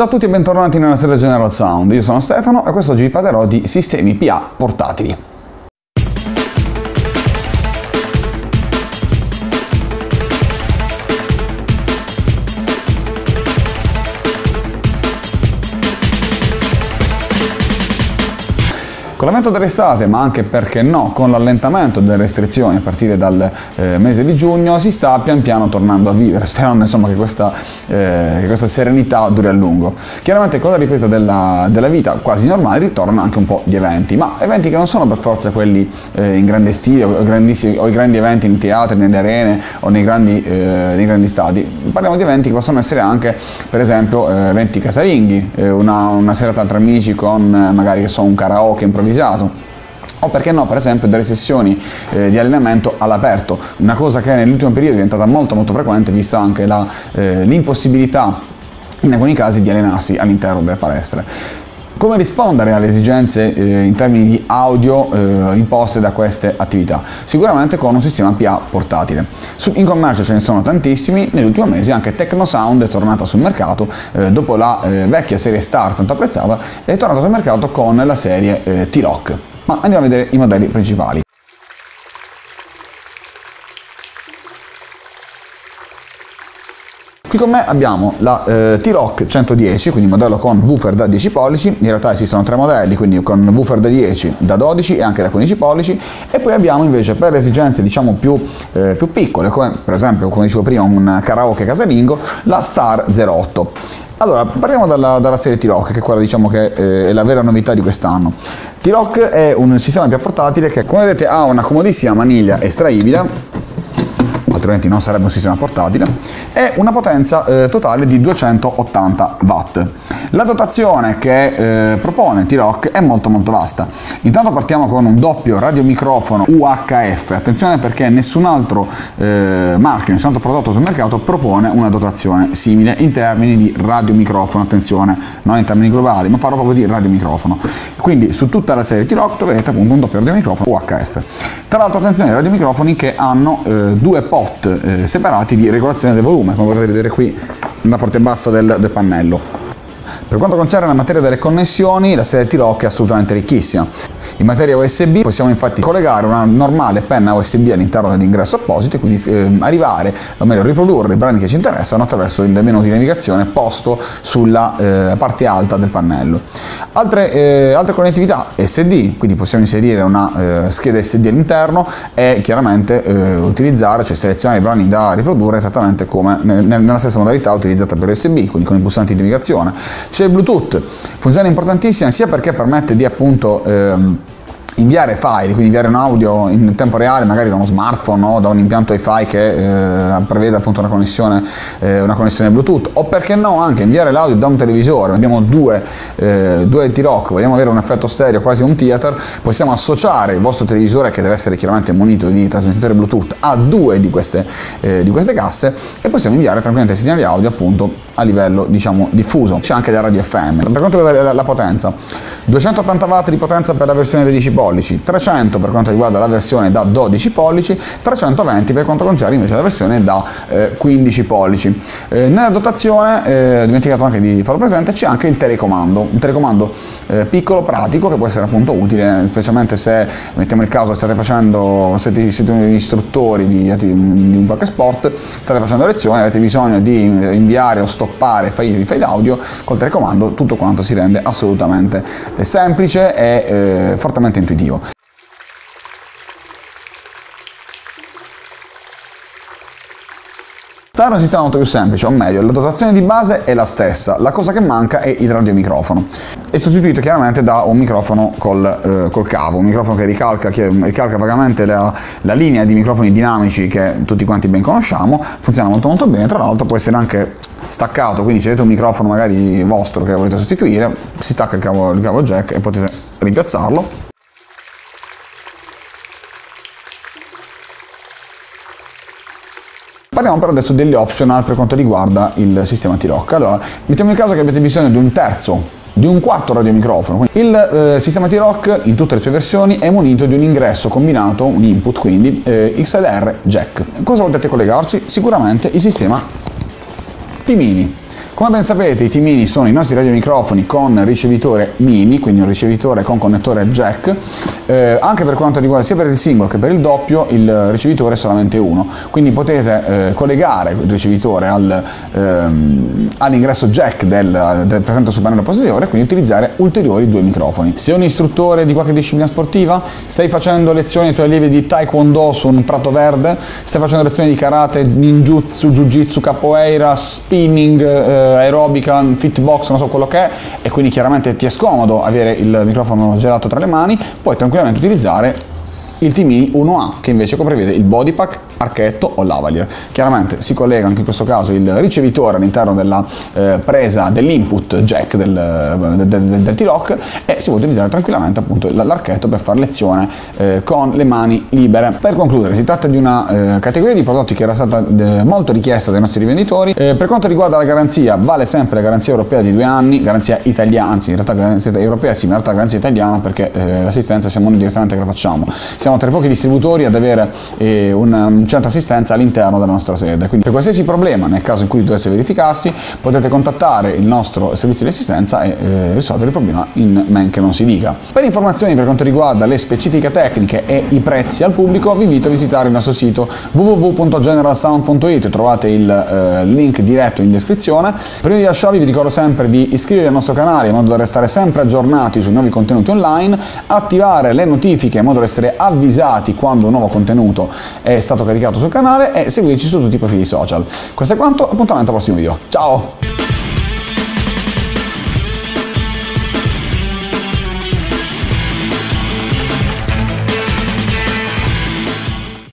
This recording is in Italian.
Ciao a tutti e bentornati nella serie General Sound, io sono Stefano e quest'oggi vi parlerò di sistemi PA portatili. Con l'avvento dell'estate, ma anche perché no, con l'allentamento delle restrizioni a partire dal eh, mese di giugno, si sta pian piano tornando a vivere, sperando insomma, che, questa, eh, che, questa, serenità duri a lungo. Chiaramente con la ripresa della, della, vita quasi normale ritornano anche un po' di eventi, ma eventi che non sono per forza quelli eh, in grande stile o, o, i grandi eventi in teatri, nelle arene o nei grandi, eh, nei grandi stadi. Parliamo di eventi che possono essere anche, per esempio, eh, eventi casalinghi, eh, una, una serata tra amici con magari so, un karaoke improvvisato improvvisato o perché no per esempio delle sessioni eh, di allenamento all'aperto, una cosa che nell'ultimo periodo è diventata molto molto frequente vista anche eh, l'impossibilità in alcuni casi di allenarsi all'interno delle palestre. Come rispondere alle esigenze eh, in termini di audio eh, imposte da queste attività? Sicuramente con un sistema PA portatile. In commercio ce ne sono tantissimi, negli ultimi mesi anche TechnoSound è tornata sul mercato, eh, dopo la eh, vecchia serie Star tanto apprezzata, è tornata sul mercato con la serie eh, T-Rock. Ma andiamo a vedere i modelli principali. Qui con me abbiamo la eh, T-Rock 110, quindi modello con woofer da 10 pollici, in realtà esistono tre modelli, quindi con woofer da 10, da 12 e anche da 15 pollici, e poi abbiamo invece per esigenze diciamo più, eh, più piccole, come per esempio, come dicevo prima, un karaoke casalingo, la Star 08. Allora, parliamo dalla, dalla serie T-Rock, che è quella diciamo che eh, è la vera novità di quest'anno. T-Rock è un sistema più portatile che, come vedete, ha una comodissima maniglia estraibile altrimenti non sarebbe un sistema portatile, e una potenza eh, totale di 280 watt. La dotazione che eh, propone T-Rock è molto molto vasta. Intanto partiamo con un doppio radiomicrofono UHF, attenzione perché nessun altro eh, marchio, nessun altro prodotto sul mercato propone una dotazione simile in termini di radiomicrofono, attenzione, non in termini globali, ma parlo proprio di radiomicrofono. Quindi su tutta la serie T-Rock troverete appunto un doppio radiomicrofono UHF. Tra l'altro attenzione ai radiomicrofoni che hanno eh, due pot eh, separati di regolazione del volume, come potete vedere qui nella parte bassa del, del pannello. Per quanto concerne la materia delle connessioni, la serie T-Rock è assolutamente ricchissima. In materia USB possiamo infatti collegare una normale penna USB all'interno dell'ingresso apposito e quindi eh, arrivare, o meglio riprodurre i brani che ci interessano attraverso il menu di navigazione posto sulla eh, parte alta del pannello. Altre, eh, altre, connettività SD, quindi possiamo inserire una eh, scheda SD all'interno e chiaramente eh, utilizzare, cioè selezionare i brani da riprodurre esattamente come nella stessa modalità utilizzata per USB, quindi con i pulsanti di navigazione. C'è il Bluetooth, funzione importantissima sia perché permette di appunto ehm, inviare file, quindi inviare un audio in tempo reale magari da uno smartphone o da un impianto WiFi che eh, prevede appunto una connessione, eh, una connessione Bluetooth. O perché no anche inviare l'audio da un televisore, abbiamo due, eh, due T-Rock, vogliamo avere un effetto stereo quasi un theater, possiamo associare il vostro televisore che deve essere chiaramente munito di trasmettitore Bluetooth a due di queste, eh, di queste casse. E possiamo inviare tranquillamente segnali audio appunto a livello diciamo diffuso, c'è anche la radio FM. Per quanto riguarda la, potenza, 280 watt di potenza per la versione 10 pollici, 300 per quanto riguarda la versione da 12 pollici, 320 per quanto concerne invece la versione da eh, 15 pollici. Eh, nella dotazione, eh, ho dimenticato anche di farlo presente, c'è anche il telecomando, un telecomando eh, piccolo, pratico, che può essere appunto utile, specialmente se mettiamo il caso state facendo, siete, siete istruttori di, di, un qualche sport, state facendo lezioni, avete bisogno di inviare o stoppare i file audio, col telecomando tutto quanto si rende assolutamente eh, semplice e eh, fortemente intuitivo Stare è un sistema molto più semplice, o meglio, la dotazione di base è la stessa, la cosa che manca è il radiomicrofono. È sostituito chiaramente da un microfono col, eh, col cavo, un microfono che ricalca, che ricalca vagamente la, la, linea di microfoni dinamici che tutti quanti ben conosciamo, funziona molto molto bene, tra l'altro può essere anche staccato, quindi se avete un microfono magari vostro che volete sostituire, si stacca il cavo, il cavo jack e potete rimpiazzarlo Parliamo però adesso degli optional per quanto riguarda il sistema T-Rock. Allora, mettiamo in caso che avete bisogno di un terzo di un quarto radiomicrofono. Il eh, sistema T-Rock in tutte le sue versioni è munito di un ingresso combinato, un input quindi, eh, XLR jack. Cosa potete collegarci? Sicuramente il sistema T-Mini Come ben sapete i T-Mini sono i nostri radiomicrofoni con ricevitore mini, quindi un ricevitore con connettore jack, eh, anche per quanto riguarda sia per il singolo che per il doppio il ricevitore è solamente uno, quindi potete eh, collegare il ricevitore al, ehm, all'ingresso jack del, del presente sul pannello posteriore e quindi utilizzare ulteriori due microfoni. Se un istruttore di qualche disciplina sportiva, stai facendo lezioni ai tuoi allievi di taekwondo su un prato verde, stai facendo lezioni di karate, ninjutsu, jiu-jitsu, capoeira, spinning, eh, aerobica, fitbox, non so quello che è, e quindi chiaramente ti è scomodo avere il microfono gelato tra le mani, puoi tranquillamente utilizzare il T-Mini 1A che invece prevede il body pack archetto o lavalier. Chiaramente si collega anche in questo caso il ricevitore all'interno della eh, presa dell'input jack del, del, del, del T-Lock e si può utilizzare tranquillamente appunto l'archetto per fare lezione eh, con le mani libere. Per concludere, si tratta di una eh, categoria di prodotti che era stata eh, molto richiesta dai nostri rivenditori. Eh, per quanto riguarda la garanzia, vale sempre la garanzia europea di due anni, garanzia italiana, anzi in realtà garanzia europea sì, in realtà garanzia italiana perché eh, l'assistenza siamo noi direttamente che la facciamo. Siamo tra i pochi distributori ad avere un, centro assistenza all'interno della nostra sede. Quindi per qualsiasi problema, nel caso in cui dovesse verificarsi, potete contattare il nostro servizio di assistenza e eh, risolvere il problema in men che non si dica. Per informazioni per quanto riguarda le specifiche tecniche e i prezzi al pubblico, vi invito a visitare il nostro sito www.generalsound.it, trovate il eh, link diretto in descrizione. Prima di lasciarvi vi ricordo sempre di iscrivervi al nostro canale in modo da restare sempre aggiornati sui nuovi contenuti online, attivare le notifiche in modo da essere avvisati quando un nuovo contenuto è stato caricato sul canale e seguirci su tutti i profili social. Questo è quanto, appuntamento al prossimo video. Ciao!